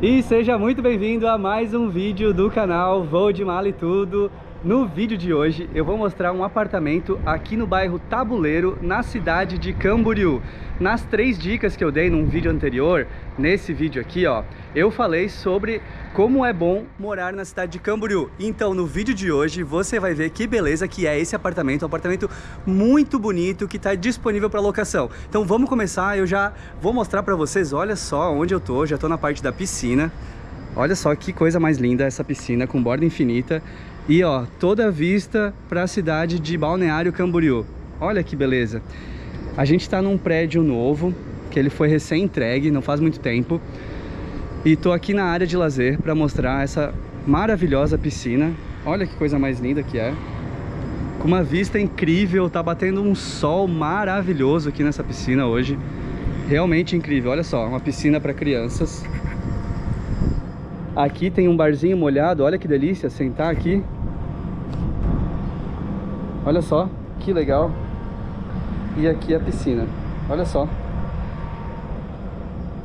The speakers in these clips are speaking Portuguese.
E seja muito bem-vindo a mais um vídeo do canal Voo de Mala e Tudo. No vídeo de hoje eu vou mostrar um apartamento aqui no bairro Tabuleiro, na cidade de Camboriú. Nas três dicas que eu dei num vídeo anterior, nesse vídeo aqui, ó, eu falei sobre como é bom morar na cidade de Camboriú. Então, no vídeo de hoje, você vai ver que beleza que é esse apartamento, um apartamento muito bonito que está disponível para locação. Então, vamos começar, eu já vou mostrar para vocês, olha só onde eu tô, já tô na parte da piscina. Olha só que coisa mais linda essa piscina com borda infinita. E ó, toda a vista para a cidade de Balneário Camboriú. Olha que beleza. A gente está num prédio novo, que ele foi recém-entregue, não faz muito tempo. E tô aqui na área de lazer para mostrar essa maravilhosa piscina. Olha que coisa mais linda que é. Com uma vista incrível, tá batendo um sol maravilhoso aqui nessa piscina hoje. Realmente incrível, olha só, uma piscina para crianças. Aqui tem um barzinho molhado, olha que delícia sentar aqui Olha só, que legal. E aqui a piscina. Olha só.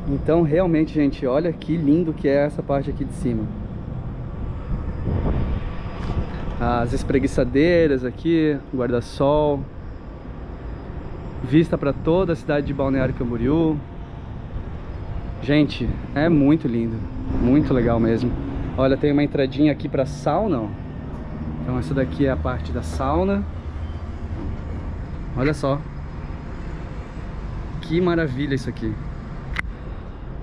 Então, realmente, gente, olha que lindo que é essa parte aqui de cima. As espreguiçadeiras aqui, guarda-sol. Vista para toda a cidade de Balneário Camboriú. Gente, é muito lindo. Muito legal mesmo. Olha, tem uma entradinha aqui para sauna, ó. Então essa daqui é a parte da sauna. Olha só. Que maravilha isso aqui.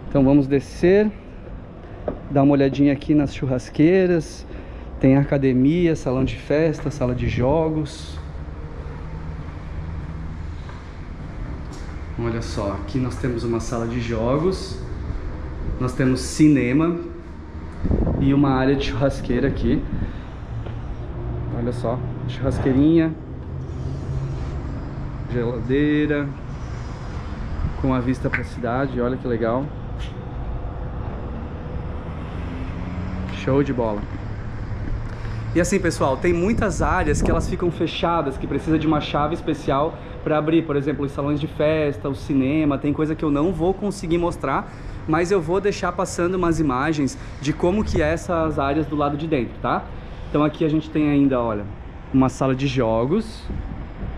Então vamos descer. Dar uma olhadinha aqui nas churrasqueiras. Tem academia, salão de festa, sala de jogos. Olha só, aqui nós temos uma sala de jogos. Nós temos cinema e uma área de churrasqueira aqui. Olha só, churrasqueirinha, geladeira, com a vista para a cidade, olha que legal. Show de bola. E assim, pessoal, tem muitas áreas que elas ficam fechadas, que precisa de uma chave especial para abrir, por exemplo, os salões de festa, o cinema, tem coisa que eu não vou conseguir mostrar, mas eu vou deixar passando umas imagens de como que é essas áreas do lado de dentro, tá? Então aqui a gente tem ainda, olha, uma sala de jogos.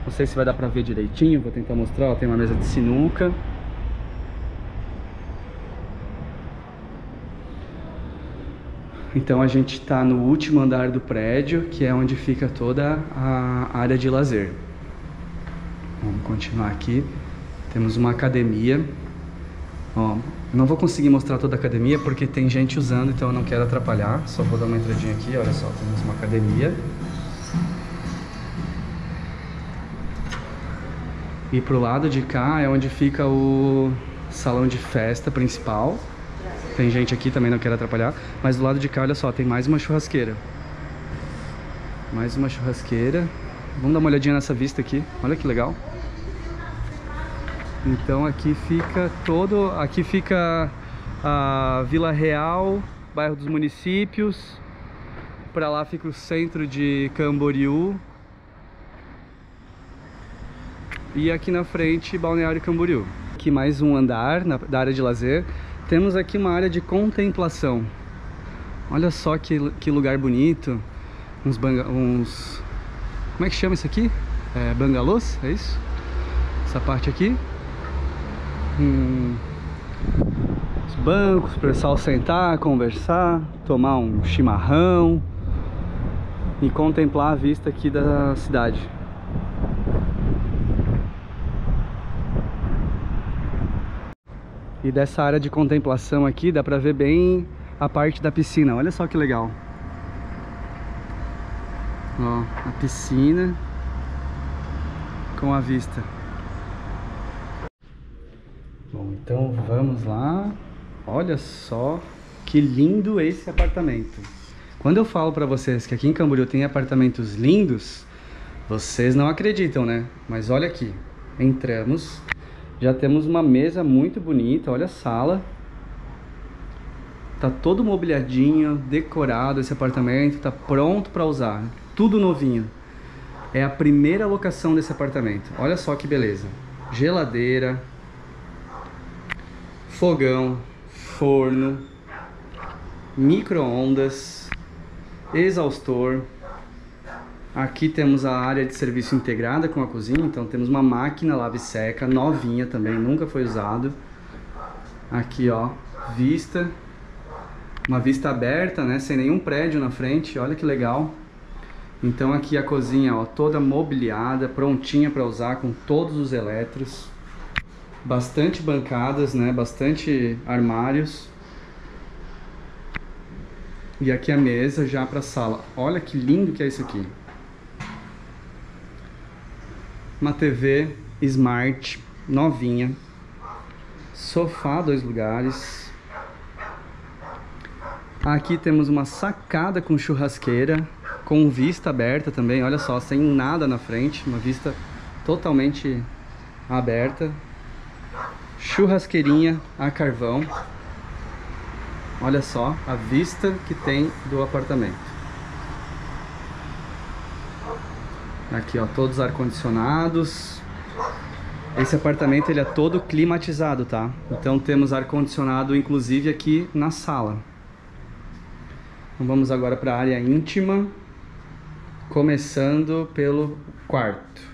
Não sei se vai dar pra ver direitinho, vou tentar mostrar. Ó, tem uma mesa de sinuca. Então a gente está no último andar do prédio, que é onde fica toda a área de lazer. Vamos continuar aqui. Temos uma academia. Ó, não vou conseguir mostrar toda a academia porque tem gente usando, então eu não quero atrapalhar. Só vou dar uma entradinha aqui, olha só, temos uma academia. E pro lado de cá é onde fica o salão de festa principal. Tem gente aqui também, não quero atrapalhar. Mas do lado de cá, olha só, tem mais uma churrasqueira. Mais uma churrasqueira. Vamos dar uma olhadinha nessa vista aqui. Olha que legal. Então aqui fica todo, aqui fica a Vila Real, bairro dos Municípios. Para lá fica o centro de Camboriú. E aqui na frente, Balneário Camboriú. Aqui mais um andar na, da área de lazer. Temos aqui uma área de contemplação. Olha só que, que lugar bonito. Uns, banga, uns... Como é que chama isso aqui? É, bangalôs? É isso? Essa parte aqui os bancos para o pessoal sentar, conversar, tomar um chimarrão e contemplar a vista aqui da cidade. E dessa área de contemplação aqui dá pra ver bem a parte da piscina. Olha só que legal. Ó, a piscina com a vista. Bom, então vamos lá. Olha só que lindo esse apartamento. Quando eu falo para vocês que aqui em Camboriú tem apartamentos lindos, vocês não acreditam, né? Mas olha aqui, entramos, já temos uma mesa muito bonita, olha a sala. Tá todo mobiliadinho, decorado esse apartamento, tá pronto para usar, tudo novinho. É a primeira locação desse apartamento. Olha só que beleza. Geladeira, fogão, forno, micro-ondas, exaustor. Aqui temos a área de serviço integrada com a cozinha, então temos uma máquina lave seca novinha também, nunca foi usado. Aqui ó, vista, uma vista aberta, né, sem nenhum prédio na frente, olha que legal. Então aqui a cozinha, ó, toda mobiliada, prontinha para usar com todos os eletros. Bastante bancadas, né, bastante armários. E aqui a mesa já para sala. Olha que lindo que é isso aqui. Uma TV Smart, novinha. Sofá, dois lugares. Aqui temos uma sacada com churrasqueira, com vista aberta também, olha só, sem nada na frente, uma vista totalmente aberta. Churrasqueirinha a carvão. Olha só a vista que tem do apartamento. Aqui, ó, todos ar-condicionados. Esse apartamento ele é todo climatizado, tá? Então temos ar-condicionado inclusive aqui na sala. Então vamos agora para a área íntima, começando pelo quarto.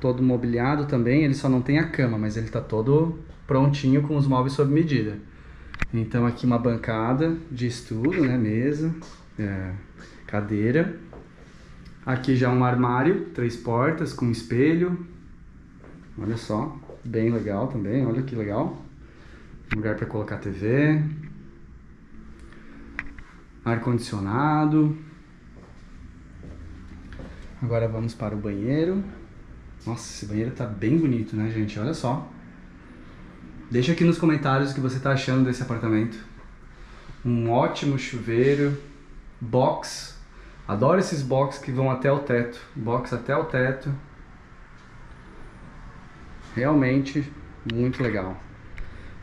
Todo mobiliado também, ele só não tem a cama, mas ele está todo prontinho com os móveis sob medida. Então aqui uma bancada de estudo, né, mesa, é, cadeira. Aqui já um armário, três portas com espelho. Olha só, bem legal também, olha que legal. Um lugar para colocar TV. Ar condicionado. Agora vamos para o banheiro. Nossa, esse banheiro tá bem bonito, né, gente? Olha só. Deixa aqui nos comentários o que você está achando desse apartamento. Um ótimo chuveiro, box. Adoro esses box que vão até o teto. Box até o teto. Realmente muito legal.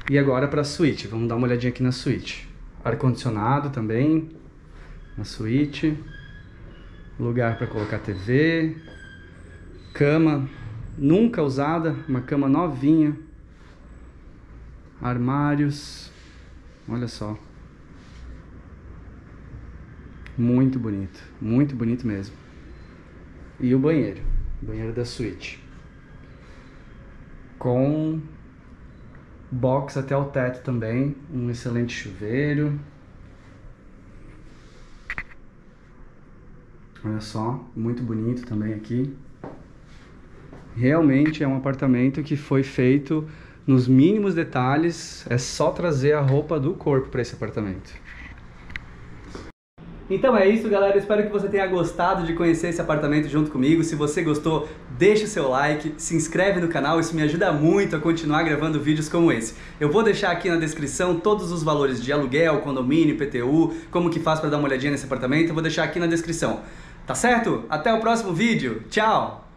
E agora para a suíte. Vamos dar uma olhadinha aqui na suíte. Ar condicionado também na suíte. Lugar para colocar TV. Cama nunca usada, uma cama novinha armários. Olha só. Muito bonito, muito bonito mesmo. E o banheiro, banheiro da suíte. Com box até o teto também, um excelente chuveiro. Olha só, muito bonito também aqui. Realmente é um apartamento que foi feito nos mínimos detalhes, é só trazer a roupa do corpo para esse apartamento. Então é isso, galera. Espero que você tenha gostado de conhecer esse apartamento junto comigo. Se você gostou, deixa o seu like, se inscreve no canal, isso me ajuda muito a continuar gravando vídeos como esse. Eu vou deixar aqui na descrição todos os valores de aluguel, condomínio, PTU, como que faz para dar uma olhadinha nesse apartamento, eu vou deixar aqui na descrição. Tá certo? Até o próximo vídeo. Tchau!